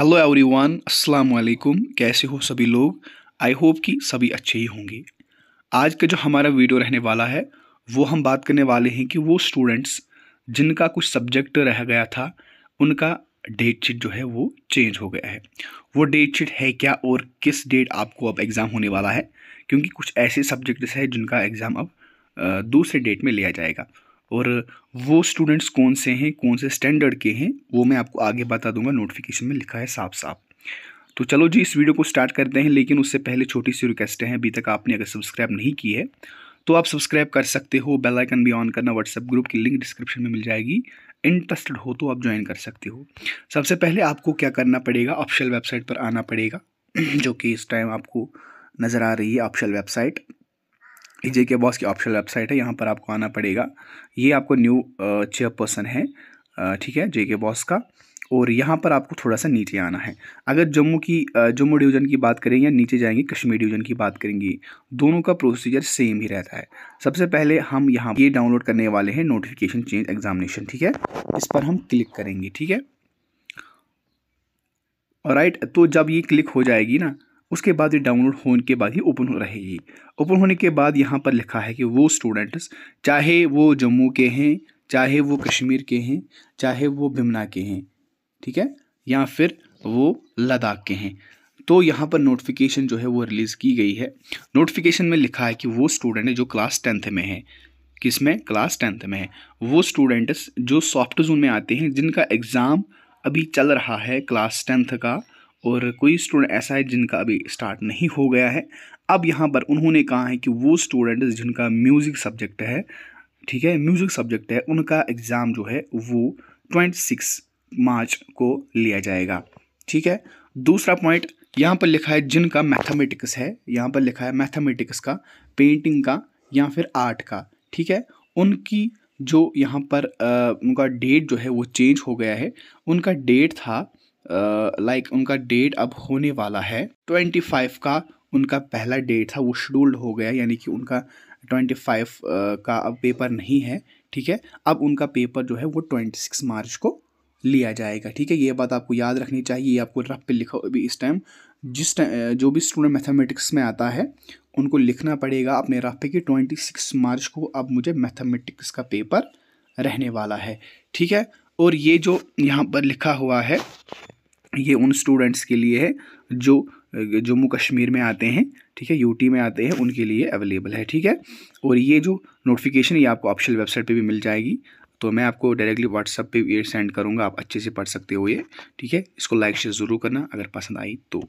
Hello everyone अस्सलाम वालेकुम कैसे हो सभी लोग? आई होप कि सभी अच्छे ही होंगे। आज का जो हमारा वीडियो रहने वाला है, वो हम बात करने वाले हैं कि वो स्टूडेंट्स जिनका कुछ सब्जेक्ट रह गया था, उनका डेट शीट जो है वो चेंज हो गया है। वो डेट शीट है क्या और किस डेट आपको अब एग्ज़ाम होने वाला है? क्योंकि कुछ ऐसे सब्जेक्ट्स हैं जिनका एग्ज़ाम अब दूसरे डेट में लिया जाएगा। और वो स्टूडेंट्स कौन से हैं, कौन से स्टैंडर्ड के हैं, वो मैं आपको आगे बता दूँगा नोटिफिकेशन में लिखा है साफ़ साफ़। तो चलो जी, इस वीडियो को स्टार्ट करते हैं, लेकिन उससे पहले छोटी सी रिक्वेस्ट है, अभी तक आपने अगर सब्सक्राइब नहीं की है तो आप सब्सक्राइब कर सकते हो बेल आइकन भी ऑन करना व्हाट्सएप ग्रुप की लिंक डिस्क्रिप्शन में मिल जाएगी। इंटरेस्टेड हो तो आप ज्वाइन कर सकते हो। सबसे पहले आपको क्या करना पड़ेगा ऑप्शल वेबसाइट पर आना पड़ेगा, जो कि इस टाइम आपको नज़र आ रही है ऑप्शल वेबसाइट जे के बॉस की ऑप्शनल वेबसाइट है, यहाँ पर आपको आना पड़ेगा। ये आपको न्यू चेयरपर्सन है ठीक है जे के बॉस का। और यहाँ पर आपको थोड़ा सा नीचे आना है। अगर जम्मू की जम्मू डिवीज़न की बात करें या नीचे जाएँगे, कश्मीर डिवीज़न की बात करेंगे, दोनों का प्रोसीजर सेम ही रहता है। सबसे पहले हम यहाँ ये डाउनलोड करने वाले हैं नोटिफिकेशन चेंज एग्जामिनेशन ठीक है? इस पर हम क्लिक करेंगे, ठीक है? राइट तो जब ये क्लिक हो जाएगी ना उसके बाद ये डाउनलोड होने के बाद ही ओपन हो रहेगी। ओपन होने के बाद यहाँ पर लिखा है कि वो स्टूडेंट्स चाहे वो जम्मू के हैं, चाहे वो कश्मीर के हैं, चाहे वो बिमना के हैं, ठीक है? या फिर वो लद्दाख के हैं। तो यहाँ पर नोटिफिकेशन जो है वो रिलीज़ की गई है। नोटिफिकेशन में लिखा है कि वो स्टूडेंट है जो क्लास टेंथ में है। किसमें? क्लास टेंथ में है। वो स्टूडेंट्स जो सॉफ्ट जोन में आते हैं, जिनका एग्ज़ाम अभी चल रहा है क्लास टेंथ का और कोई स्टूडेंट ऐसा है जिनका अभी स्टार्ट नहीं हो गया है। अब यहाँ पर उन्होंने कहा है कि वो स्टूडेंट जिनका म्यूज़िक सब्जेक्ट है ठीक है म्यूज़िक सब्जेक्ट है उनका एग्ज़ाम जो है वो ट्वेंटी सिक्स मार्च को लिया जाएगा ठीक है। दूसरा पॉइंट यहाँ पर लिखा है जिनका मैथमेटिक्स है यहाँ पर लिखा है मैथमेटिक्स का पेंटिंग का या फिर आर्ट का ठीक है। उनकी जो यहाँ पर आ, उनका डेट जो है वो चेंज हो गया है। उनका डेट था लाइक uh, like उनका डेट अब होने वाला है ट्वेंटी फाइव का उनका पहला डेट था वो शेड्यूल्ड हो गया यानी कि उनका ट्वेंटी फाइव uh, का अब पेपर नहीं है ठीक है? अब उनका पेपर जो है वो ट्वेंटी सिक्स मार्च को लिया जाएगा ठीक है? ये बात आपको याद रखनी चाहिए आपको रफ पे लिखा अभी इस टाइम जिस टाइम जो भी स्टूडेंट मैथमेटिक्स में आता है उनको लिखना पड़ेगा अपने रफ पे कि ट्वेंटी सिक्स मार्च को अब मुझे मैथमेटिक्स का पेपर रहने वाला है ठीक है? और ये जो यहाँ पर लिखा हुआ है, ये उन स्टूडेंट्स के लिए है, जो, जम्मू कश्मीर में आते हैं, ठीक है यूटी में आते हैं, उनके लिए अवेलेबल है, ठीक है? और ये जो नोटिफिकेशन ये आपको ऑप्शनल वेबसाइट पे भी मिल जाएगी। तो मैं आपको डायरेक्टली व्हाट्सअप पे ये सेंड करूँगा, आप अच्छे से पढ़ सकते हो ये, ठीक है? इसको लाइक शेयर ज़रूर करना, अगर पसंद आई तो।